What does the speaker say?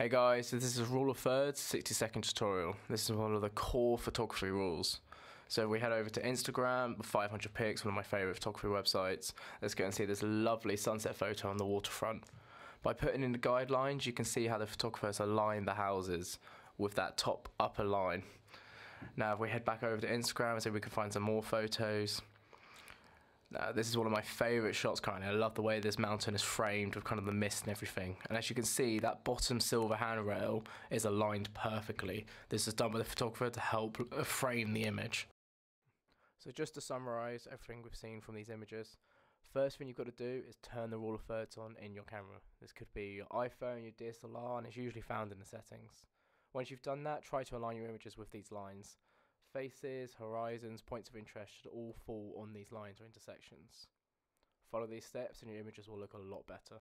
Hey guys, so this is rule of thirds, 60 second tutorial. This is one of the core photography rules. So we head over to Instagram, 500px, one of my favourite photography websites. Let's go and see this lovely sunset photo on the waterfront. By putting in the guidelines, you can see how the photographers align the houses with that top upper line. Now if we head back over to Instagram see we can find some more photos. Uh, this is one of my favourite shots currently. I love the way this mountain is framed with kind of the mist and everything. And as you can see, that bottom silver handrail is aligned perfectly. This is done by the photographer to help uh, frame the image. So just to summarise everything we've seen from these images, first thing you've got to do is turn the rule of thirds on in your camera. This could be your iPhone, your DSLR, and it's usually found in the settings. Once you've done that, try to align your images with these lines. Faces, horizons, points of interest should all fall on these lines or intersections. Follow these steps and your images will look a lot better.